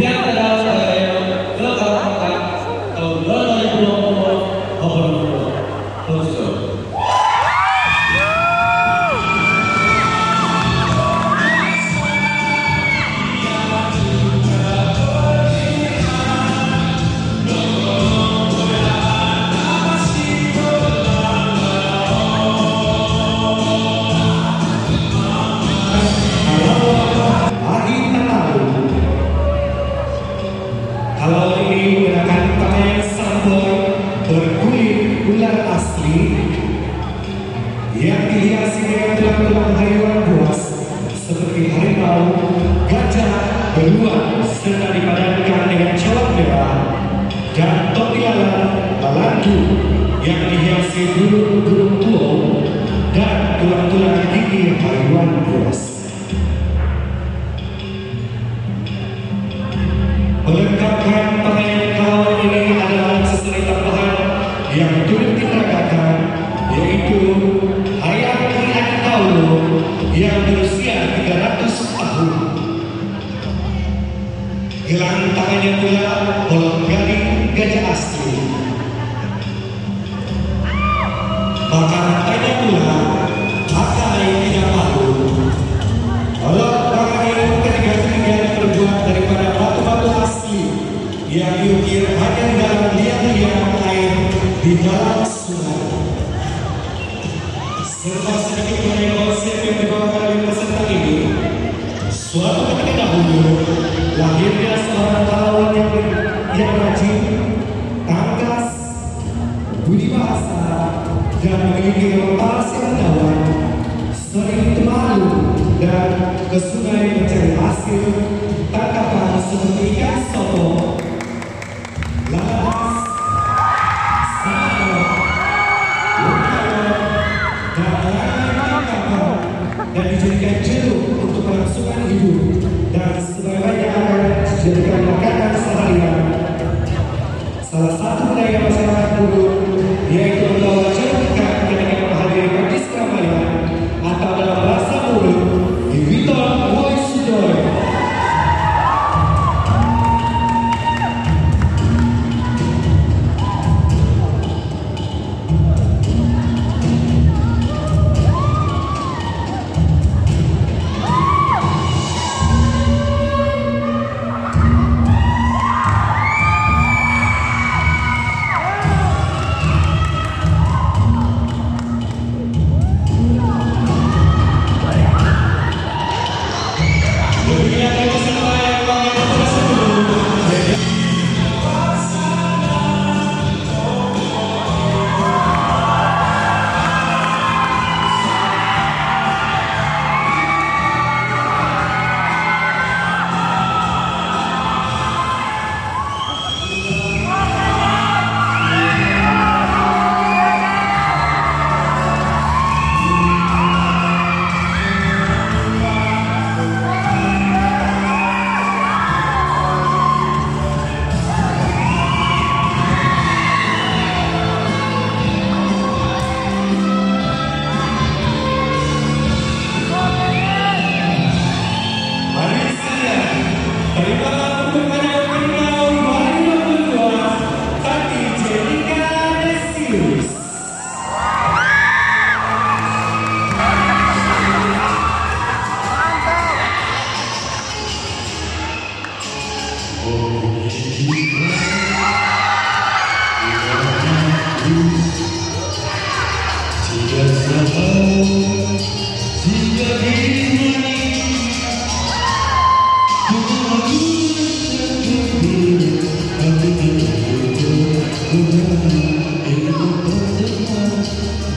Oferta turut diteragakan yaitu Hayati Antaulo yang berusia 300 tahun. Gelang tangannya pula bolong garing gajah asli. Maka tanya pula, di dalam sungai. Serta sedikit mengenai konsep yang dibawakan oleh peserta ini, suatu ketika dahulu lahirnya seorang pahlawan yang yang rajin, tangkas, budi bahasa, dan memiliki yang menawan, sering pemalu dan ke sungai mencari hasil tangkapan seperti ikan soto, dan dijadikan jeruk untuk kelangsungan hidup dan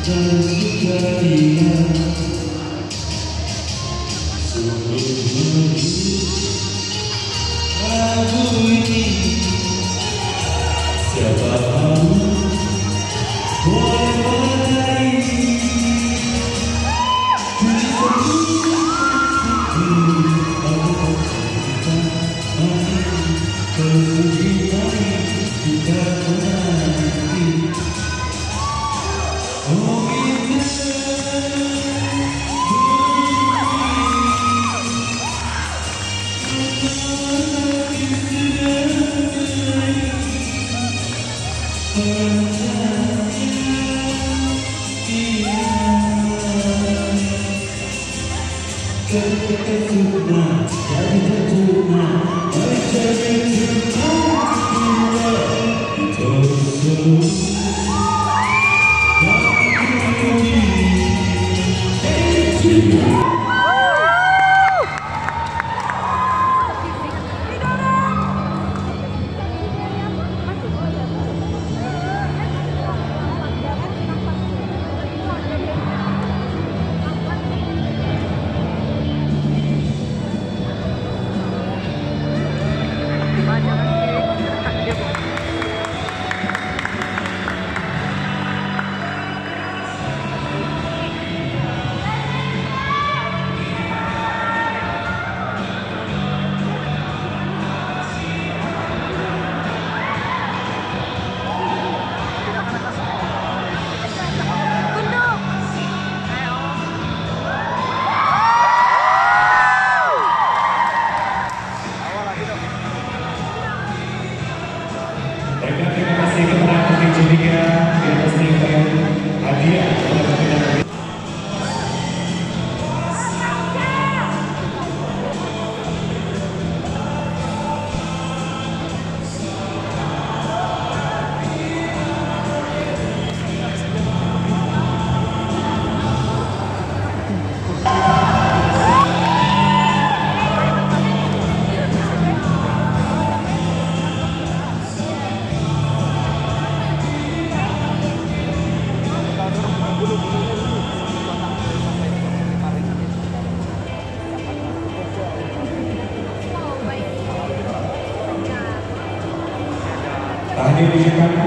Don't you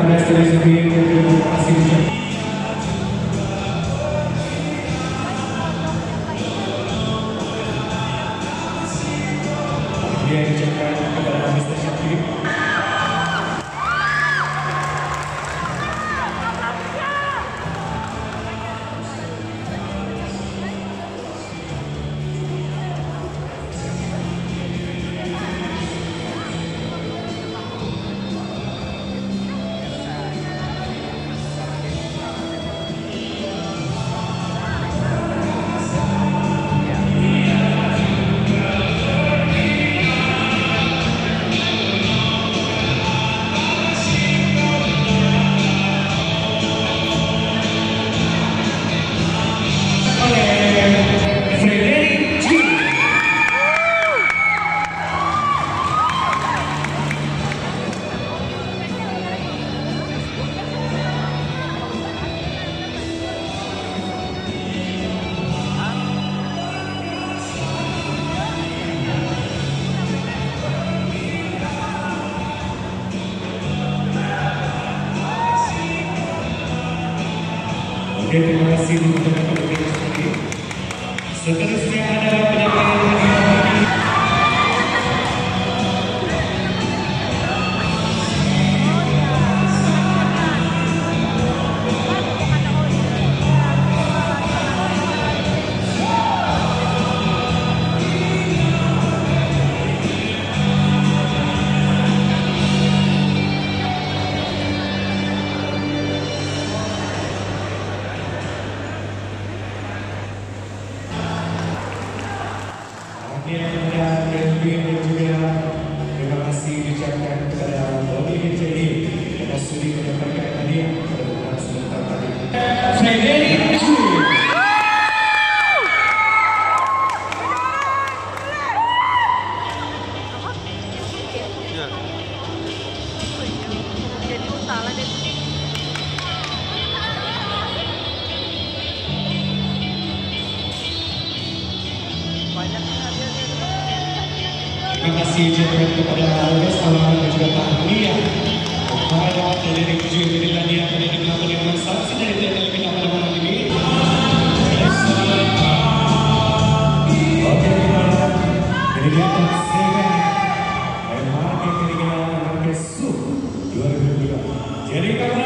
next you. diizinkan kepada warga selama dan juga Pak Ria para dari tujuh dari tadi yang tadi dibilang oleh Mas Saksi dari TNL kita pada malam ini Oke kita lihat dari dia top 7 MHK Keringan Kesuk 2002 Jadi karena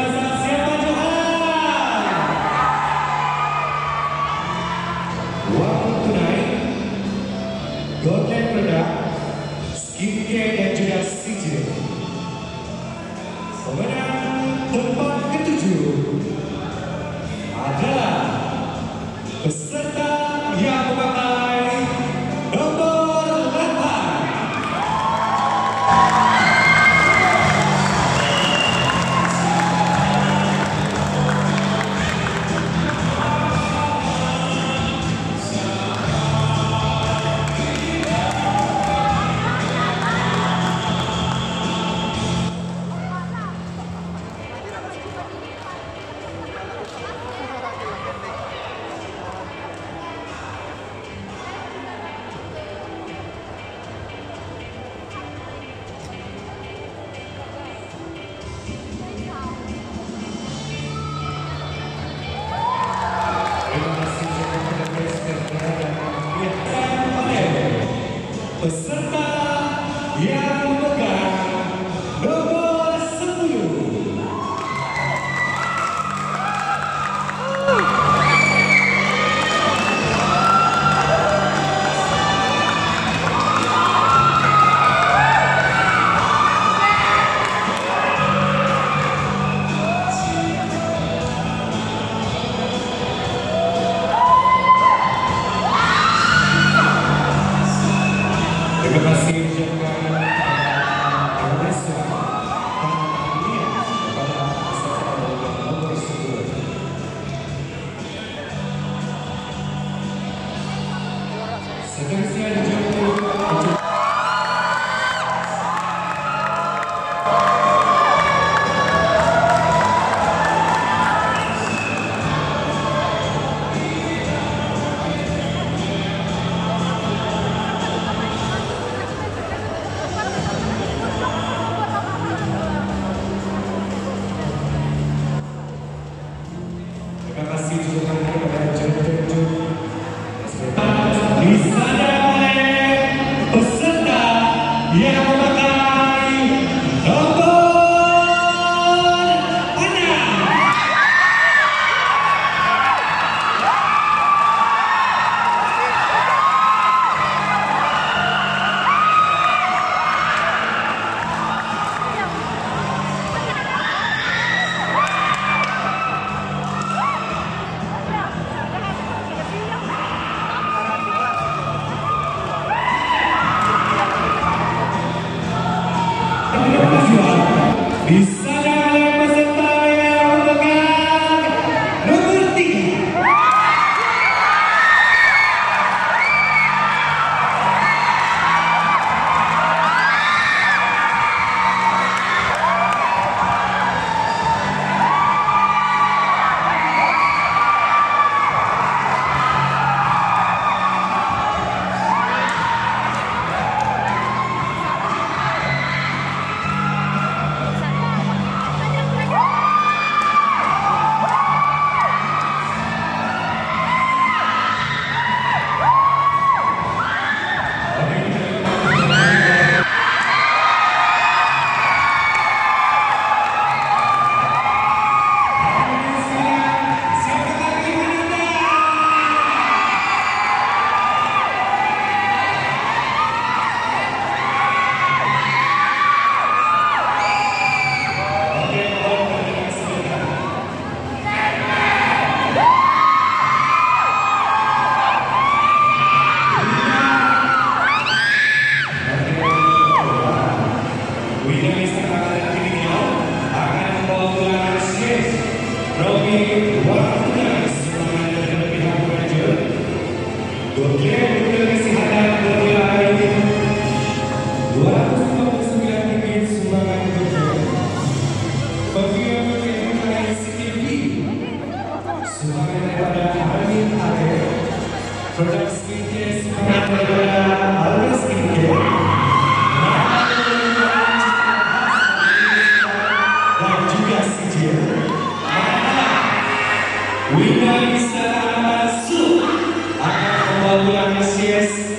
Yes.